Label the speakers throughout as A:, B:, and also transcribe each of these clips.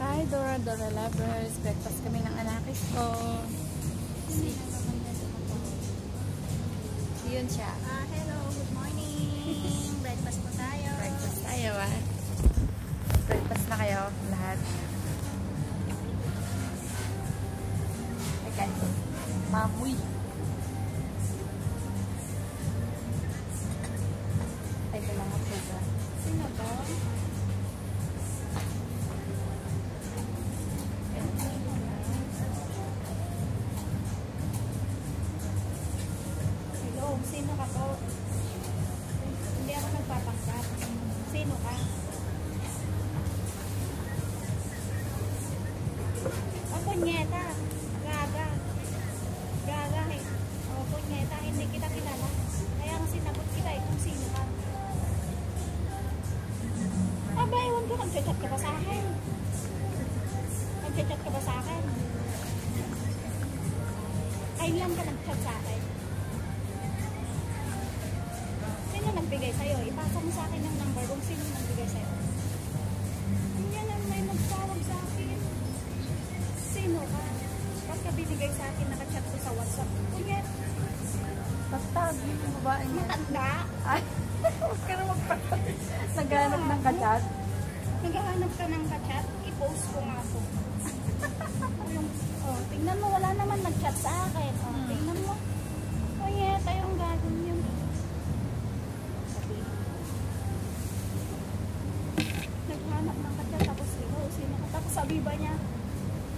A: Hi, Dora Dora Lovers. Breakfast kami ng anakis ko. Si Yun siya.
B: Ah, hello, good morning. Breakfast po tayo.
A: Breakfast tayo ah. Breakfast na kayo lahat. Teka. Mamoy. Ay,
B: ka? Tapos sabi ba niya,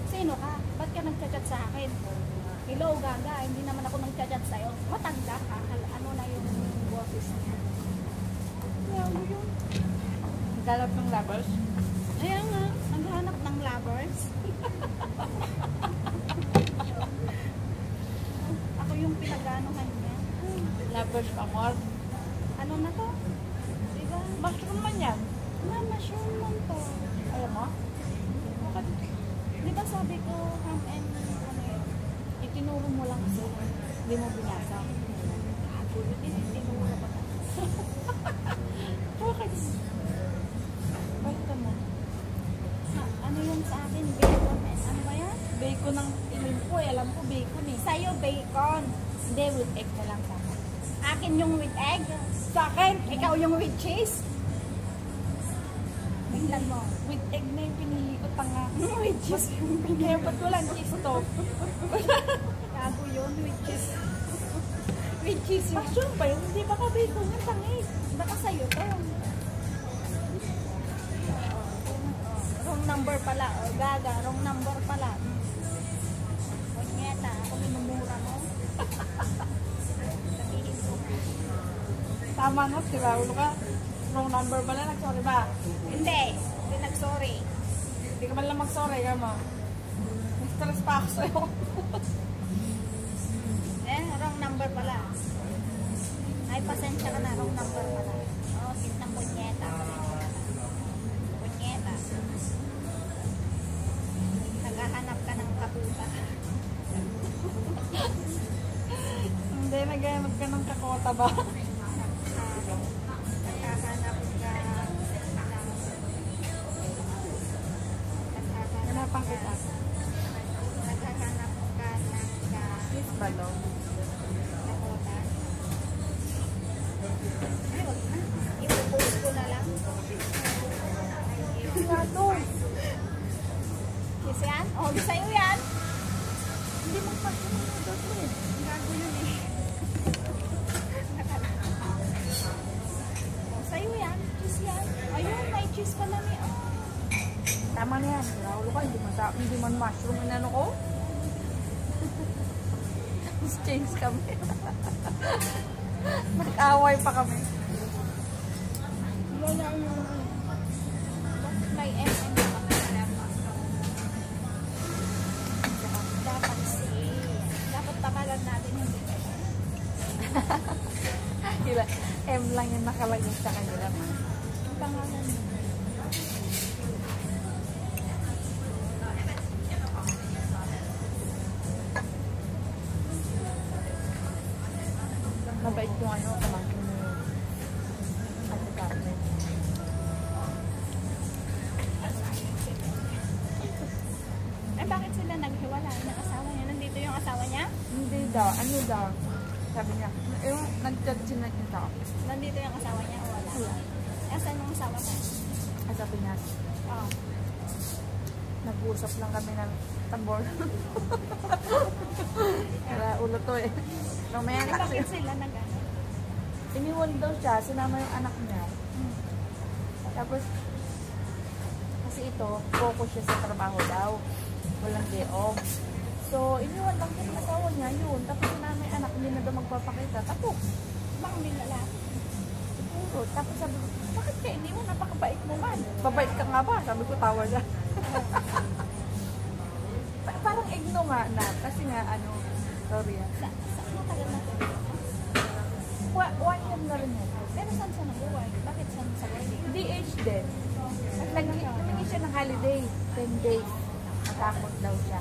B: sino ka? Ba't ka nag-chat sa akin? Hello, gaga, hindi naman ako nag-chat sa'yo. Matanda ka, ano na yung boses niya. Ano yun?
A: Naghanap ng lovers.
B: Ayan nga, naghanap ng lovers. Ako yung pinaganohan niya.
A: Lovers amor.
B: Ano na to? Diba?
A: Mushroom man yan.
B: Mama, sure man to.
A: Alam mo?
B: Bakit? Di ba sabi ko, ham and ano yun? Itinuro mo lang kasi. Hindi mo binasa. Gago, yun, itinuro pa na.
A: Bakit? Bakit mo?
B: Ano yun sa akin? Bacon ano ba yan?
A: Bacon ng ilim ko eh. Alam ko bacon eh.
B: Sa'yo, bacon.
A: Hindi, with egg na lang sa akin.
B: Yung with egg. Sa akin, ikaw yung with cheese. Tingnan mo.
A: With egg na yung pinili ko tanga.
B: Cheese
A: Kaya ba't walang cheese to?
B: Gago yun, with cheese. with cheese.
A: Mushroom ba yun? Hindi baka bacon yung tangi.
B: Baka sa'yo to. Wrong number pala. O, gaga, wrong number pala. Kunyeta, ako minumura mo. Sabihin ko.
A: Tama no, di ba? Ulo ka. Wrong number pala. Nag-sorry ba?
B: Hindi, hindi nag-sorry.
A: Hindi ka man lang mag-sorry ka mo. Stress pa ako sa'yo.
B: Eh, wrong number pala. Ay, pasensya ka na, wrong number pala. Oh, kitang kunyeta. Kunyeta. Naghahanap ka ng kaputa.
A: Hindi, naghanap ka ng kakota ba?
B: Oh, sa'yo yan.
A: Hindi mo pa sinunood ko eh.
B: Gago yun eh. oh, sa'yo yan. Cheese yan. Ayun, may cheese pala ni... Oh.
A: Tama na yan. Raulo ka, hindi man, hindi man mushroom ang ano ko. Tapos change kami. Nag-away pa kami.
B: Wala. Bakit may SM
A: lang yung nakalagay sa kanila.
B: Ang pangalan mo.
A: Mabait yung ano,
B: Niya,
A: ewan, nag-chat sila nito.
B: Nandito yung asawa niya o wala?
A: Wala.
B: Saan yung asawa niya?
A: At sabi niya,
B: Oh.
A: nag-uusap lang kami ng tambor. Kaya ulo to eh. Mamaya na
B: bakit
A: kasi.
B: sila nag ano?
A: Iniwan daw siya, sinama yung anak niya.
B: Hmm.
A: Tapos, kasi ito, focus siya sa trabaho daw. Walang day off. So, iniwan lang ng asawa niya, yun. Tapos sinama yung anak, hindi na daw magpapakita. Tapos,
B: Baka hindi lalaki.
A: siguro. Tapos sabi ko, bakit kaya hindi mo? Napakabait mo man. Babait ka nga ba? Sabi ko, tawa niya. Pa- parang igno nga na. Kasi nga, ano, sorry ah.
B: Sa, sa matagal na to.
A: Wa- One year na rin yun.
B: Pero saan siya nabuhay? Bakit saan sa wedding?
A: DH din. Nag-humingi siya ng holiday, 10 days. Natakot daw siya.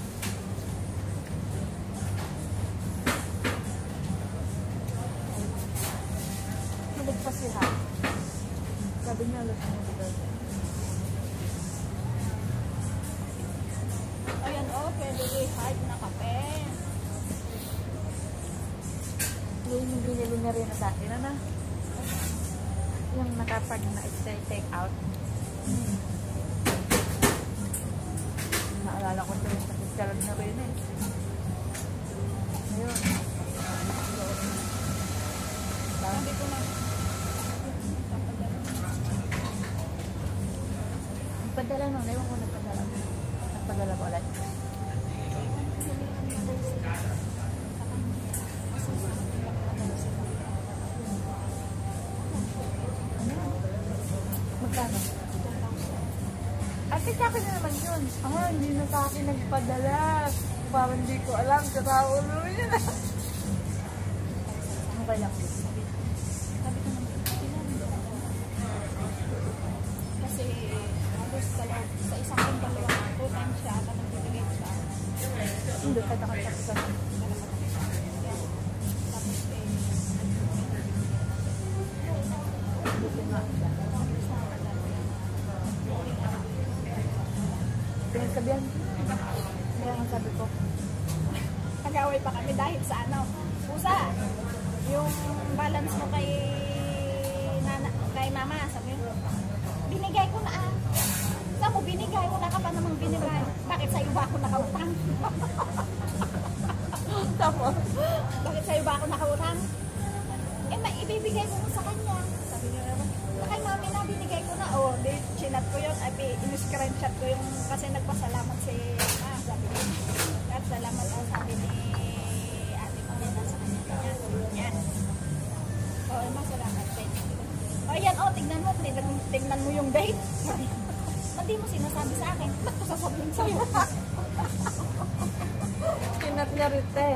A: Sabi niya, alas mo driver.
B: Ayan, oh, pwede i-hide na kape.
A: Yun yung binili niya rin sa akin, ano? Yung nakapag na stay take out. Naalala ko rin sa picture na rin eh. Ayun.
B: Sabi ko na.
A: Nagpadala nun, ewan ko nagpadala. Nagpadala ko ulit. Magkano? Ate, sa akin na naman yun. Ah, hindi na sa akin nagpadala. Parang hindi ko alam. Sa tao ulo yun. Okay lang.
B: Sabi ko naman, Kasi, halos sa loob, sa isang kong dalawa, two times siya, ata nagbibigay siya.
A: Hindi, kada ka tapos sa
B: Tapos, eh.
A: Pinagsabihan. Kaya sabi ko,
B: nag-away pa kami dahil sa ano, pusa. Yung balance mo kay nana, kay mama, sabi ko, binigay ko na ah. Saan mo binigay? Wala ka pa namang binigay. Bakit sa iba ako nakautang?
A: tapos,
B: Bakit sa iba ako nakautang? Eh, may ibibigay mo sa kanya. Sabi niya, kay mami na binigay ko na. Oh, di, chinat ko yun. Ay, in-screenshot ko yung kasi nagpasalamat si ah, sabi ko. At salamat ang sabi ni ate ko na sa kanya. Yan. Oh, masalamat. You. Oh, yan. Oh, tignan mo. Tignan, tignan mo yung date. Ko, Hindi mo sinasabi sa akin. Ba't ko sasabihin sa'yo?
A: kinat niya rin eh.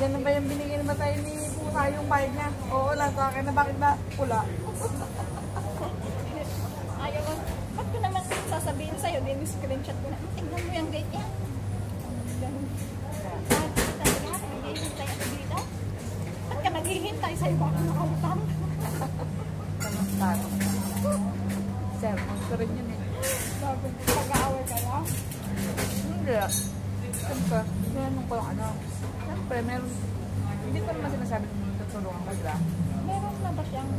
A: Ganun ba yung binigyan ba tayo ni Pusa yung bayad niya? Oo lang sa akin na bakit na pula?
B: Ayaw ko. Ba't ko naman sasabihin sa'yo? Din screenshot ko na. Tignan mo yung date niya. Ba't ka naghihintay sa'yo? Bakit nakautang?
A: Kamusta? Sermon ko rin yun eh.
B: Pag-aaway kayo?
A: Hindi. Siyempre, tinanong ko yung ano. Siyempre, meron, hindi ko naman sinasabi kung tutulungan ko, diba?
B: Meron na ba siyang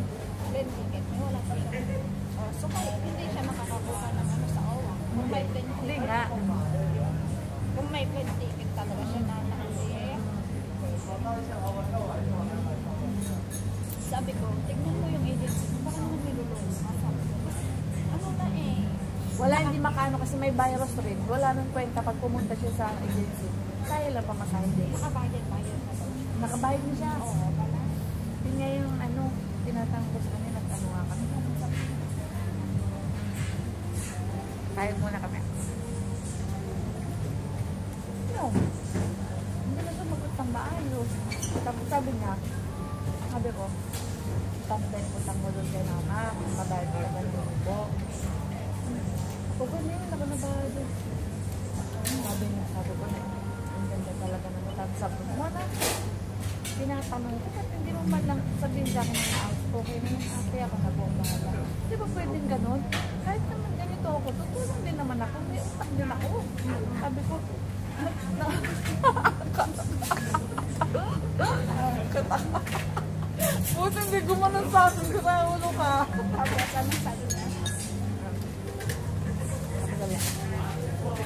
B: plane ticket? May wala pa siya. Oh, so, kaya hindi siya makakakuha ng ano sa OWA. Kung may plane
A: Hindi
B: ticket.
A: nga.
B: Kung may plane ticket talaga siya na nakali. Sabi ko, tignan mo
A: makano kasi may virus rin. Wala nang kwenta pag pumunta siya sa agency. Kaya lang pamasahin din.
B: Nakabayad-bayad na daw.
A: Nakabayad niya siya.
B: Oo, pala.
A: Yun nga yung ano, tinatanong ko sa kanya, nag-ano nga kami. Kaya muna kami. Tinatanong ko, ba't hindi mo man lang sabihin sa akin na out, okay na yung ate ako na buong bahala. Di ba pwedeng ganun? Kahit naman ganito ako, tutulong din naman ako, may utang din ako. Sabi ko, na, Buti hindi gumanon sa akin kasi ulo ka.
B: Tapos, ano sabi.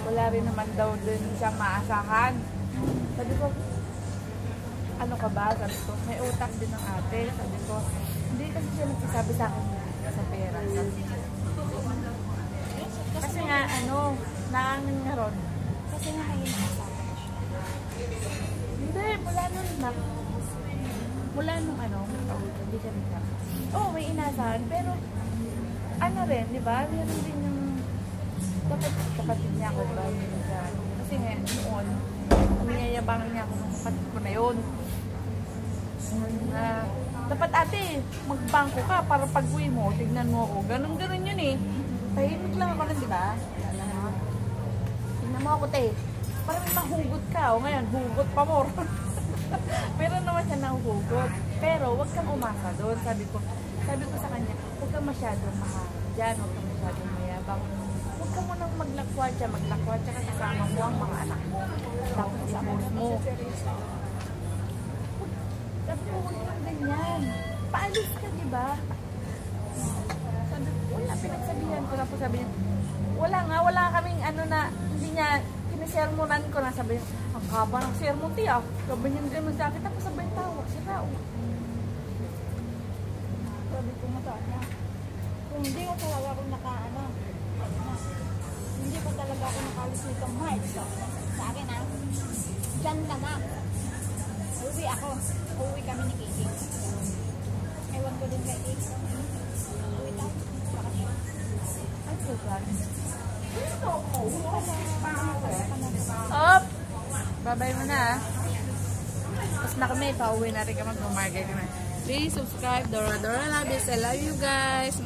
A: Wala rin naman daw din siyang maasahan. Sabi ko, ano ka ba? Sabi ko, may utak din ng ate. Sabi ko, hindi kasi siya nagsasabi sa akin sa pera. Sabi ko, kasi nga, ano, naangin nga ron.
B: Kasi nga siya.
A: Hindi, mula nun na. Mula nung ano, hindi siya nagsabi. Oo, oh, may inasahan, pero ano rin, di ba? Meron din yung dapat kapatid niya ako ba? Kasi nga, noon, umiyayabangan niya ako nung kapatid ko na yun. Na, dapat ate, magbangko ka para pag uwi mo, tignan mo ako. Ganun, ganun yun eh. Tahimik lang ako nun, di ba? Tignan mo ako, te. Parang may mahugot ka. O ngayon, hugot pa more. Pero naman siya nahuhugot. Pero wag kang umasa doon. Sabi ko, sabi ko sa kanya, huwag kang masyadong maharap dyan. Huwag kang masyadong mayabang. Ka munang maglakwatsa. Maglakwatsa ka kasama mo ang mga anak mo. Tapos i-post mo. Sabi ko, huwag kang ganyan. Paalis ka, di ba? Sabi ko, wala, pinagsabihan ko na po. Sabi niya, wala nga, wala kaming ano na, hindi niya, kinisermonan ko na. Sabi niya, ang haba ng sermon ti ah. Sabi niya naman sa akin, tapos sabay tawag siya tao.
B: Sabi ko mata niya. Kung hindi ko talaga ako naka, ano, na, hindi ko talaga ako nakalis nito March. So, sa akin ha, dyan ka na. Uwi ako. Uwi kami ni Kiki. Ewan ko din kay Kiki. Uwi daw. Bakasyon.
A: Ay, so sorry. Up! Babay mo na ah. Tapos na kami, pauwi na rin kami, gumargay kami. Please subscribe, Dora Dora Labis. I love you guys.